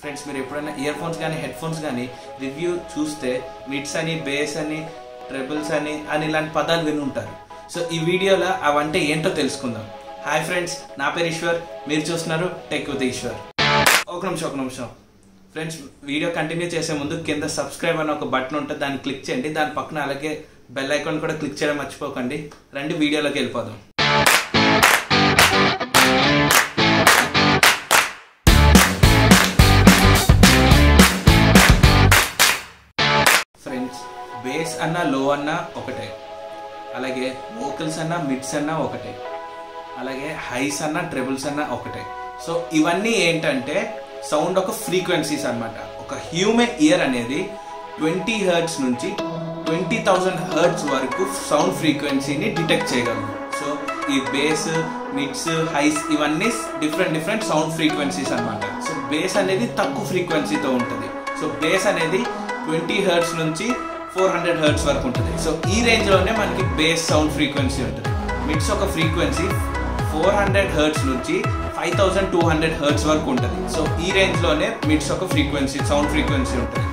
Friends మీరు ఎప్పుడైనా ear phones కానీ హెడ్ ఫోన్స్ కానీ రివ్యూ చూస్తే మిడ్స్ అని బేస్ అని ట్రెబుల్స్ అని అని ఇలాంటి పదాలు విని ఉంటారు సో ఈ వీడియోలో అవంటే ఏంటో తెలుసుకుందాం. హాయ్ ఫ్రెండ్స్ నా పేరు ఈశ్వర్. మీరు చూస్తున్నారు టెక్ విత్ ఈశ్వర్ ఒక నిమిషం ఒక నిమిషం. ఫ్రెండ్స్ వీడియో కంటిన్యూ చేసే ముందు కింద సబ్స్క్రైబ్ అని ఒక బటన్ ఉంటుంది దాన్ని క్లిక్ చేయండి. దాని పక్కన అలాగే బెల్ ఐకాన్ కూడా క్లిక్ చేయడం మర్చిపోకండి. రండి వీడియోలోకి వెళ్ళిపోదాం. అన్నా లో అన్నా ఒకటే. అలాగే వోకల్స్ అన్నా మిడ్స్ అన్నా ఒకటే. అలాగే హైస్ అన్నా ట్రిబుల్స్ అన్నా ఒకటే. సో ఇవన్నీ ఏంటంటే సౌండ్ ఒక ఫ్రీక్వెన్సీస్ అనమాట ఒక హ్యూమన్ ఇయర్ అనేది ట్వంటీ హర్ట్స్ నుంచి ట్వంటీ థౌజండ్ హర్ట్స్ వరకు సౌండ్ ఫ్రీక్వెన్సీని డిటెక్ట్ చేయగలము సో ఈ బేస్ మిడ్స్ హైస్ ఇవన్నీ డిఫరెంట్ డిఫరెంట్ సౌండ్ ఫ్రీక్వెన్సీస్ అనమాట సో బేస్ అనేది తక్కువ ఫ్రీక్వెన్సీతో ఉంటుంది. సో బేస్ అనేది ట్వంటీ హర్ట్స్ నుంచి ఫోర్ హండ్రెడ్ హర్ట్స్ వరకు ఉంటుంది. సో ఈ రేంజ్లోనే మనకి బేస్ సౌండ్ ఫ్రీక్వెన్సీ ఉంటుంది. మిడ్స్ ఒక ఫ్రీక్వెన్సీ ఫోర్ హండ్రెడ్ హర్ట్స్ నుంచి five thousand two hundred hertz వరకు ఉంటుంది. సో ఈ రేంజ్లోనే మిడ్స్ ఒక ఫ్రీక్వెన్సీ సౌండ్ ఫ్రీక్వెన్సీ ఉంటుంది.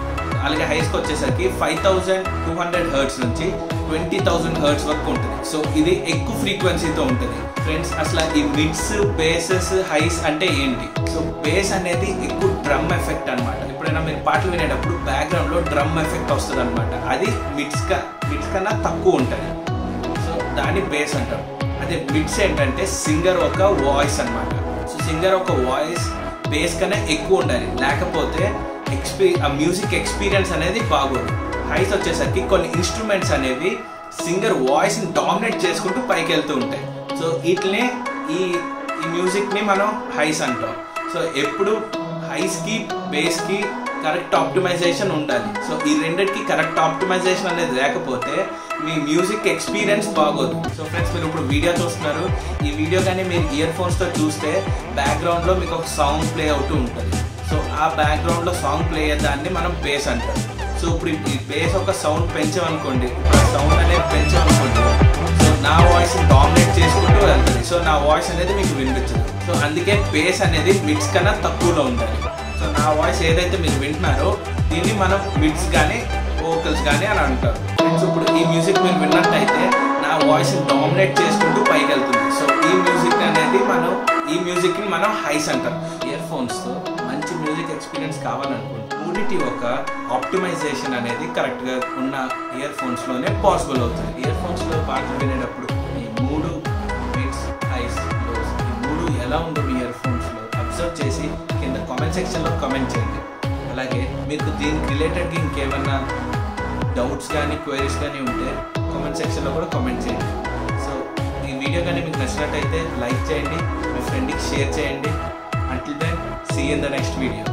అలాగే హైస్కి వచ్చేసరికి five thousand two hundred hertz నుంచి ట్వంటీ థౌజండ్ హర్ట్స్ వరకు ఉంటుంది. సో ఇది ఎక్కువ ఫ్రీక్వెన్సీతో ఉంటుంది. ఫ్రెండ్స్ అసలు ఈ మిడ్స్ బేసెస్ హైస్ అంటే ఏంటి? సో బేస్ అనేది ఎక్కువ డ్రమ్ ఎఫెక్ట్ అనమాట ఎప్పుడైనా మీరు పాటలు వినేటప్పుడు బ్యాక్గ్రౌండ్లో డ్రమ్ ఎఫెక్ట్ వస్తుంది అనమాట అది మిడ్స్ కా మిడ్స్ కన్నా తక్కువ ఉంటుంది. సో దాన్ని బేస్ అంటారు. అదే మిడ్స్ ఏంటంటే సింగర్ ఒక వాయిస్ అనమాట సో సింగర్ ఒక వాయిస్ బేస్ కన్నా ఎక్కువ ఉండాలి. లేకపోతే ఎక్స్పీ ఆ మ్యూజిక్ ఎక్స్పీరియన్స్ అనేది బాగోదు. హైస్ వచ్చేసరికి కొన్ని ఇన్స్ట్రుమెంట్స్ అనేవి సింగర్ వాయిస్ని డామినేట్ చేసుకుంటూ పైకి వెళ్తూ ఉంటాయి. సో వీటిని ఈ ఈ మ్యూజిక్ని మనం హైస్ అంటాం. సో ఎప్పుడు హైస్కి బేస్కి కరెక్ట్ ఆప్టిమైజేషన్ ఉండాలి. సో ఈ రెండింటికి కరెక్ట్ ఆప్టిమైజేషన్ అనేది లేకపోతే మీ మ్యూజిక్ ఎక్స్పీరియన్స్ బాగోదు. సో ఫ్రెండ్స్ మీరు ఇప్పుడు వీడియో చూస్తున్నారు. ఈ వీడియో కానీ మీరు ఇయర్ ఫోన్స్తో చూస్తే బ్యాక్గ్రౌండ్లో మీకు ఒక సౌండ్ ప్లే అవుతూ ఉంటుంది. ఆ బ్యాక్గ్రౌండ్లో సాంగ్ ప్లే అయ్యేదాన్ని మనం బేస్ అంటాం. సో ఇప్పుడు ఈ బేస్ ఒక సౌండ్ పెంచామనుకోండి సౌండ్ అనేది పెంచామనుకోండి సో నా వాయిస్ డామినేట్ చేసుకుంటూ వెళ్తుంది. సో నా వాయిస్ అనేది మీకు వినిపించదు సో అందుకే బేస్ అనేది మిడ్స్ కన్నా తక్కువలో ఉండాలి. సో నా వాయిస్ ఏదైతే మీరు వింటున్నారో దీన్ని మనం మిడ్స్ కానీ వోకల్స్ కానీ అని అంటారు సో ఇప్పుడు ఈ మ్యూజిక్ మీరు విన్నట్టయితే నా వాయిస్ డామినేట్ చేసుకుంటూ పైకి వెళ్తుంది. సో ఈ మ్యూజిక్ అనేది మనం ఈ మ్యూజిక్ని మనం హైస్ అంటాం. ఇయర్ ఫోన్స్తో మంచి మ్యూజిక్ ఎక్స్పీరియన్స్ కావాలనుకుంటే మూడిటి ఒక ఆప్టిమైజేషన్ అనేది కరెక్ట్గా ఉన్న ఇయర్ ఫోన్స్లోనే పాసిబుల్ అవుతుంది. ఇయర్ ఫోన్స్లో పాటలు వినేటప్పుడు ఈ మూడు మిడ్స్ హైస్ లోస్ ఈ మూడు ఎలా ఉందో మీ ఇయర్ ఫోన్స్లో అబ్జర్వ్ చేసి కింద కామెంట్ సెక్షన్లో కామెంట్ చేయండి. అలాగే మీకు దీనికి రిలేటెడ్గా ఇంకేమన్నా డౌట్స్ కానీ క్వైరీస్ కానీ ఉంటే కామెంట్ సెక్షన్లో కూడా కామెంట్ చేయండి. వీడియో కానీ మీకు నచ్చినట్టయితే లైక్ చేయండి మీ ఫ్రెండ్కి షేర్ చేయండి. Until then see in the next video